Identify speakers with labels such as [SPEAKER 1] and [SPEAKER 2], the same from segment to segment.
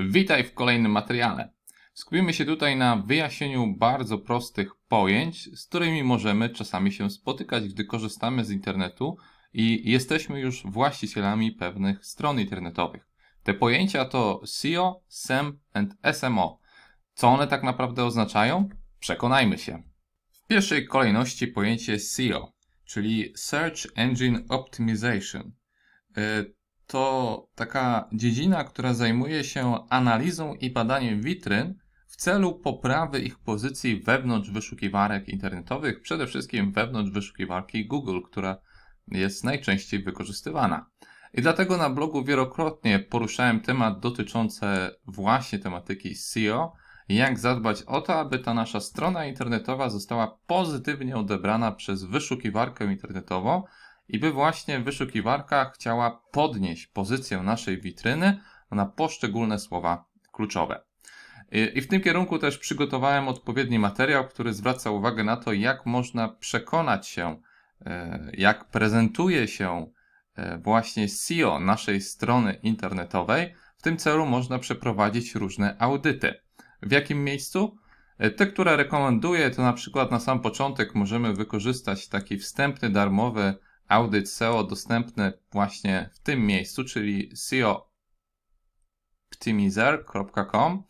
[SPEAKER 1] Witaj w kolejnym materiale. Skupimy się tutaj na wyjaśnieniu bardzo prostych pojęć, z którymi możemy czasami się spotykać, gdy korzystamy z internetu i jesteśmy już właścicielami pewnych stron internetowych. Te pojęcia to SEO, SEM and SMO. Co one tak naprawdę oznaczają? Przekonajmy się. W pierwszej kolejności pojęcie SEO, czyli Search Engine Optimization. To taka dziedzina, która zajmuje się analizą i badaniem witryn w celu poprawy ich pozycji wewnątrz wyszukiwarek internetowych, przede wszystkim wewnątrz wyszukiwarki Google, która jest najczęściej wykorzystywana. I dlatego na blogu wielokrotnie poruszałem temat dotyczący właśnie tematyki SEO, jak zadbać o to, aby ta nasza strona internetowa została pozytywnie odebrana przez wyszukiwarkę internetową, i by właśnie wyszukiwarka chciała podnieść pozycję naszej witryny na poszczególne słowa kluczowe. I w tym kierunku też przygotowałem odpowiedni materiał, który zwraca uwagę na to, jak można przekonać się, e, jak prezentuje się e, właśnie SEO naszej strony internetowej. W tym celu można przeprowadzić różne audyty. W jakim miejscu? E, te, które rekomenduję, to na przykład na sam początek możemy wykorzystać taki wstępny, darmowy audyt SEO dostępny właśnie w tym miejscu, czyli seooptimizer.com,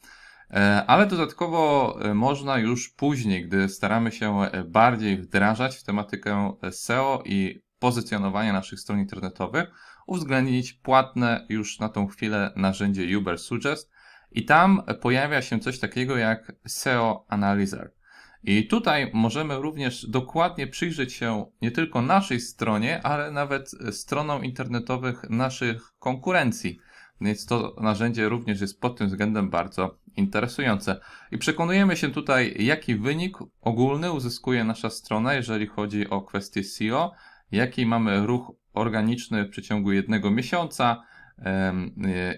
[SPEAKER 1] e, ale dodatkowo e, można już później, gdy staramy się e, bardziej wdrażać w tematykę SEO i pozycjonowania naszych stron internetowych, uwzględnić płatne już na tą chwilę narzędzie Uber Suggest i tam pojawia się coś takiego jak SEO Analyzer. I tutaj możemy również dokładnie przyjrzeć się nie tylko naszej stronie, ale nawet stronom internetowych naszych konkurencji. Więc to narzędzie również jest pod tym względem bardzo interesujące. I przekonujemy się tutaj, jaki wynik ogólny uzyskuje nasza strona, jeżeli chodzi o kwestię SEO, jaki mamy ruch organiczny w przeciągu jednego miesiąca,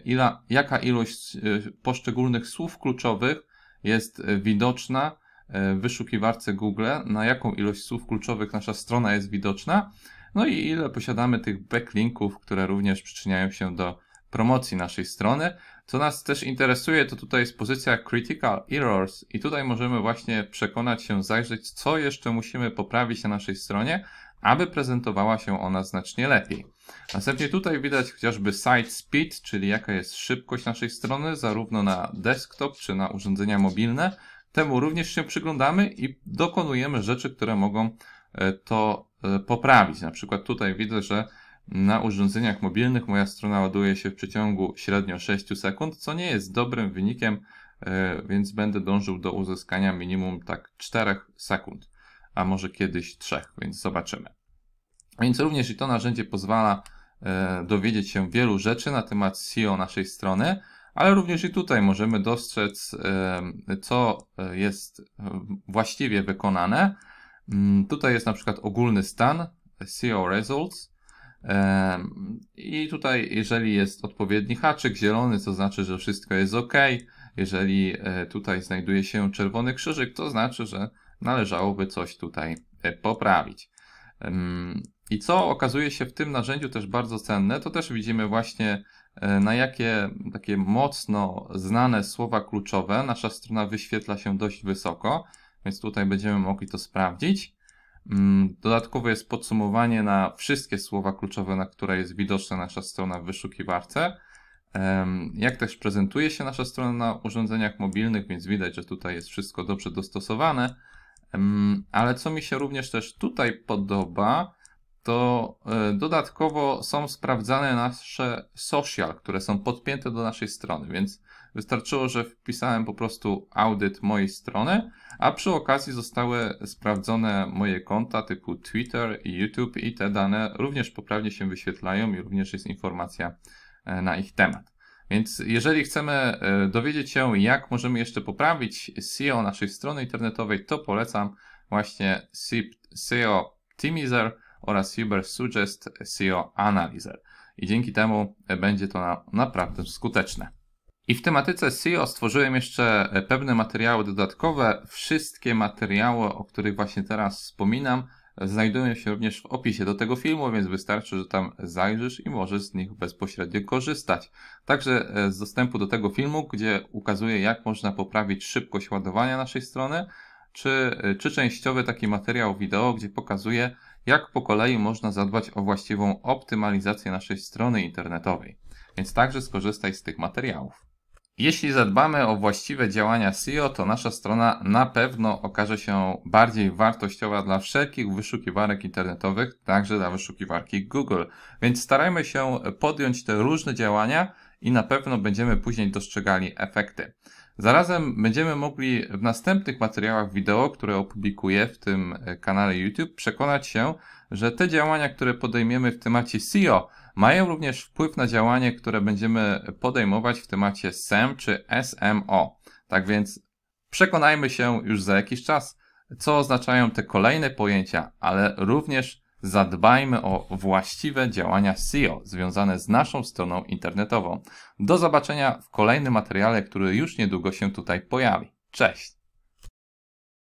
[SPEAKER 1] ila, jaka ilość e, poszczególnych słów kluczowych jest widoczna E, wyszukiwarce Google, na jaką ilość słów kluczowych nasza strona jest widoczna, no i ile posiadamy tych backlinków, które również przyczyniają się do promocji naszej strony. Co nas też interesuje, to tutaj jest pozycja Critical Errors i tutaj możemy właśnie przekonać się, zajrzeć, co jeszcze musimy poprawić na naszej stronie, aby prezentowała się ona znacznie lepiej. Następnie tutaj widać chociażby site speed, czyli jaka jest szybkość naszej strony, zarówno na desktop czy na urządzenia mobilne, Temu również się przyglądamy i dokonujemy rzeczy, które mogą e, to e, poprawić. Na przykład tutaj widzę, że na urządzeniach mobilnych moja strona ładuje się w przeciągu średnio 6 sekund, co nie jest dobrym wynikiem, e, więc będę dążył do uzyskania minimum tak 4 sekund, a może kiedyś 3, więc zobaczymy. Więc również i to narzędzie pozwala dowiedzieć się wielu rzeczy na temat SEO naszej strony, ale również i tutaj możemy dostrzec, co jest właściwie wykonane. Mm, tutaj jest na przykład ogólny stan SEO Results. I tutaj, jeżeli jest odpowiedni haczyk zielony, to znaczy, że wszystko jest ok. Jeżeli e, tutaj znajduje się czerwony krzyżyk, to znaczy, że należałoby coś tutaj e, poprawić. I co okazuje się w tym narzędziu też bardzo cenne, to też widzimy właśnie E, na jakie takie mocno znane słowa kluczowe nasza strona wyświetla się dość wysoko, więc tutaj będziemy mogli to sprawdzić. Mm, dodatkowo jest podsumowanie na wszystkie słowa kluczowe, na które jest widoczna nasza strona w wyszukiwarce. Jak też prezentuje się nasza strona na urządzeniach mobilnych, więc widać, że tutaj jest wszystko dobrze dostosowane. Ale co mi się również też tutaj podoba, to e, dodatkowo są sprawdzane nasze social, które są podpięte do naszej strony, więc wystarczyło, że wpisałem po prostu audyt mojej strony, a przy okazji zostały sprawdzone moje konta typu Twitter i YouTube i te dane również poprawnie się wyświetlają i również jest informacja e, na ich temat. Więc jeżeli chcemy e, dowiedzieć się, jak możemy jeszcze poprawić SEO naszej strony internetowej, to polecam właśnie SEO Optimizer, oraz Uber Suggest SEO Analyzer. I dzięki temu będzie to na, naprawdę skuteczne. I w tematyce SEO stworzyłem jeszcze pewne materiały dodatkowe. Wszystkie materiały, o których właśnie teraz wspominam, znajdują się również w opisie do tego filmu, więc wystarczy, że tam zajrzysz i możesz z nich bezpośrednio korzystać. Także e, z dostępu do tego filmu, gdzie ukazuję jak można poprawić szybkość ładowania naszej strony, czy, e, czy częściowy taki materiał wideo, gdzie pokazuję jak po kolei można zadbać o właściwą optymalizację naszej strony internetowej. Więc także skorzystaj z tych materiałów. Jeśli zadbamy o właściwe działania SEO, to nasza strona na pewno okaże się bardziej wartościowa dla wszelkich wyszukiwarek internetowych, także dla wyszukiwarki Google. Więc starajmy się podjąć te różne działania i na pewno będziemy później dostrzegali efekty. Zarazem będziemy mogli w następnych materiałach wideo, które opublikuję w tym kanale YouTube, przekonać się, że te działania, które podejmiemy w temacie SEO, mają również wpływ na działanie, które będziemy podejmować w temacie SEM czy SMO. Tak więc przekonajmy się już za jakiś czas, co oznaczają te kolejne pojęcia, ale również zadbajmy o właściwe działania SEO związane z naszą stroną internetową. Do zobaczenia w kolejnym materiale, który już niedługo się tutaj pojawi. Cześć!